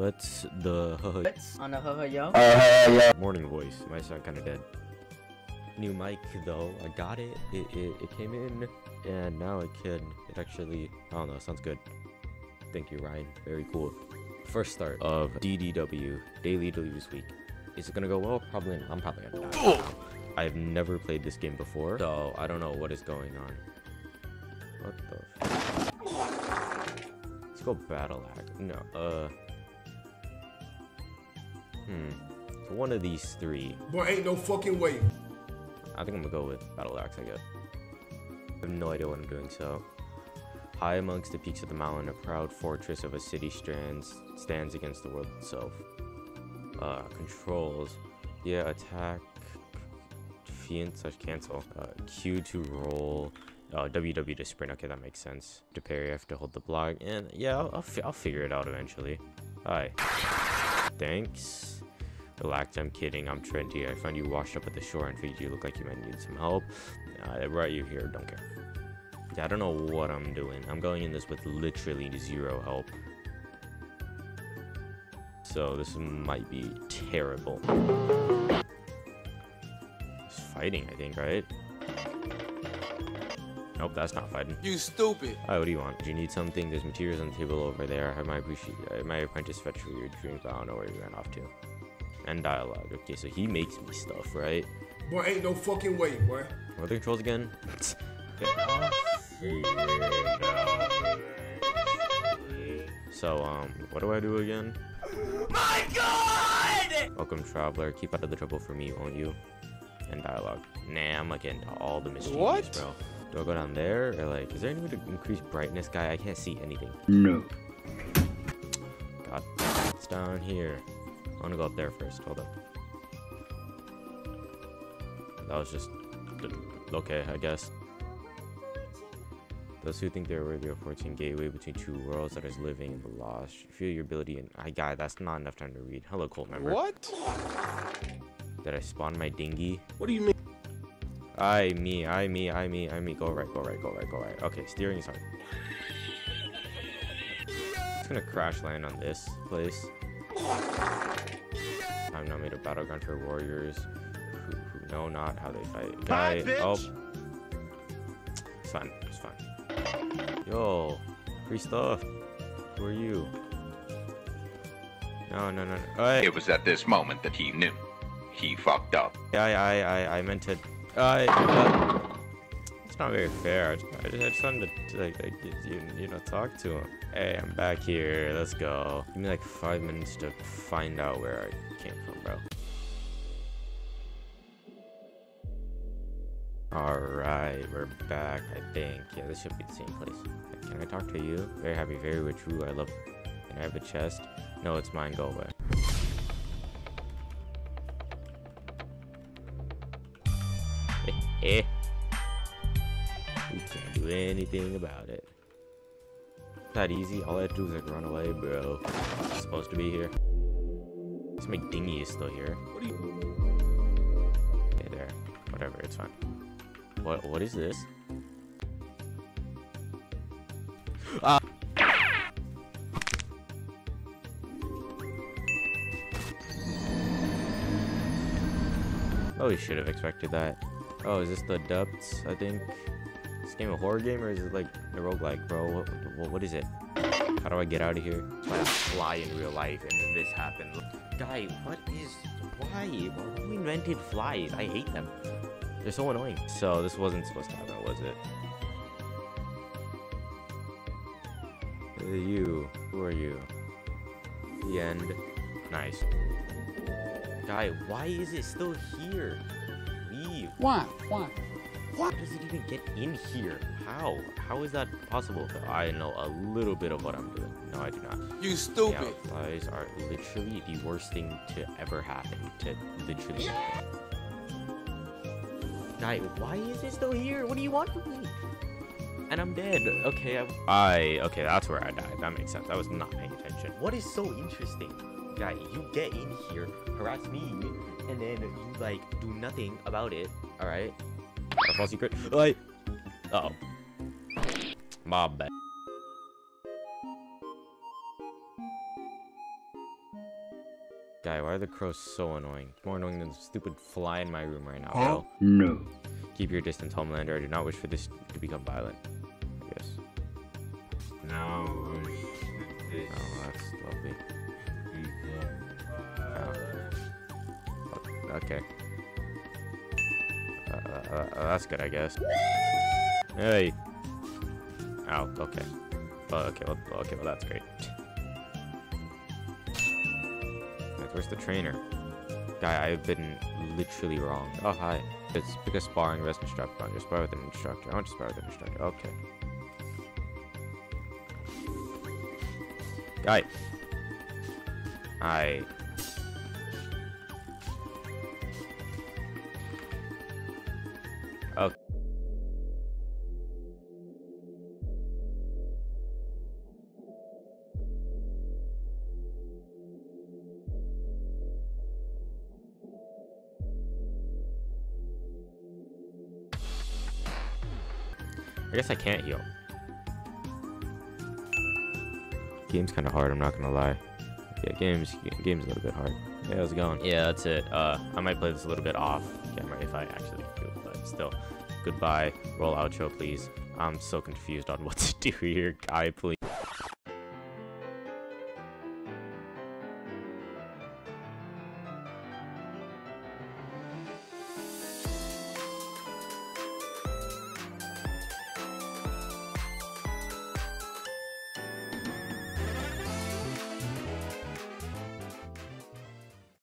That's the What's on the ho ho yo? morning voice. Might sound kind of dead. New mic though, I got it. It, it. it came in, and now it can. It actually, I don't know, sounds good. Thank you, Ryan. Very cool. First start of DDW Daily Delivers Week. Is it gonna go well? Probably. Not. I'm probably gonna die. I've never played this game before, so I don't know what is going on. What the? F Let's go battle hack. No. Uh. Hmm. One of these three. Boy, ain't no fucking way. I think I'm gonna go with Battle Axe, I guess. I have no idea what I'm doing, so. High amongst the peaks of the mountain, a proud fortress of a city stands stands against the world itself. Uh, controls. Yeah, attack. Feint slash cancel. Uh, Q to roll. Uh, WW to sprint. Okay, that makes sense. To parry, I have to hold the block. And yeah, I'll, I'll, I'll figure it out eventually. Hi. Thanks. I'm kidding. I'm trendy. I found you washed up at the shore and figured you look like you might need some help. I brought you here. Don't care. Yeah, I don't know what I'm doing. I'm going in this with literally zero help. So this might be terrible. It's fighting, I think, right? Nope, that's not fighting. You stupid. Alright, what do you want? Do you need something? There's materials on the table over there. I might appreciate uh, my apprentice fetch for your drink, but I don't know where you ran off to. And dialogue. Okay, so he makes me stuff, right? Boy, ain't no fucking way, boy. What are the controls again? Okay, I'll figure it out. So, um, what do I do again? My God! Welcome, traveler. Keep out of the trouble for me, won't you? And dialogue. Nah, I'm not getting into all the mischievous, What? bro. Do I go down there? Or, like, is there any way to increase brightness, guy? I can't see anything. No. God, it's down here. I want to go up there first. Hold up. That was just okay, I guess. Those who think they're worthy of fortune gateway between two worlds that is living in the lost. Feel your ability and I got that's not enough time to read. Hello, cult member. What? Did I spawn my dinghy? What do you mean? I me, I me, I me, I me. Go right, go right, go right, go right. Okay, steering is hard. It's gonna crash land on this place. I'm now made a battleground for warriors who, who know not how they fight. Bye, Guy- oh, it's fine, it's fine. Yo, free stuff. Who are you? No, no, no, no. Hey. It was at this moment that he knew. He fucked up. I, I, I, I meant to. I. Uh, it's not very fair. I just, I just, to, like, like, you, you know, talk to him. Hey, I'm back here. Let's go. Give me like five minutes to find out where I came from, bro. All right, we're back. I think. Yeah, this should be the same place. Can I talk to you? Very happy, very rich. Ooh, I love. Can I have a chest? No, it's mine. Go away. Eh. We do anything about it. That easy. All I had to do was like run away, bro. I'm supposed to be here. This my dinghy is still here. What do you? Okay, there. Whatever, it's fine. What? What is this? Ah. Oh, you should have expected that. Oh, is this the depths? I think. Game a horror game or is it like a roguelike, bro? What, what, what is it? How do I get out of here? Why I fly in real life and then this happened. Guy, what is... Why? Who invented flies? I hate them. They're so annoying. So this wasn't supposed to happen, was it? You. Who are you? The end. Nice. Guy, why is it still here? Leave. Why? Why? How does it even get in here? How? How is that possible? I know a little bit of what I'm doing. No, I do not. You Yeah, stupid. flies are literally the worst thing to ever happen to literally. Guy, why is it still here? What do you want from me? And I'm dead. Okay, I, I okay, that's where I died. That makes sense. I was not paying attention. What is so interesting? Guy, you get in here, harass me, and then you like do nothing about it. All right. A false secret. Like, uh oh. My bad. Guy, why are the crows so annoying? More annoying than the stupid fly in my room right now, bro. No. Keep your distance, Homelander. I do not wish for this to become violent. Yes. No. Oh, that's lovely. Oh, Okay. Uh, uh, that's good, I guess. Hey. Ow. Okay. Oh, okay. Well, okay. Well, that's great. Where's the trainer? Guy, I've been literally wrong. Oh, hi. It's because sparring with instructor. I want to with an instructor. I want to spar with an instructor. Okay. Guy. I. I guess I can't heal. Game's kind of hard, I'm not gonna lie. Yeah, game's game's a little bit hard. Yeah, how's it going? Yeah, that's it. Uh, I might play this a little bit off camera if I actually do, but still. Goodbye. Roll outro, please. I'm so confused on what to do here. Guy, please.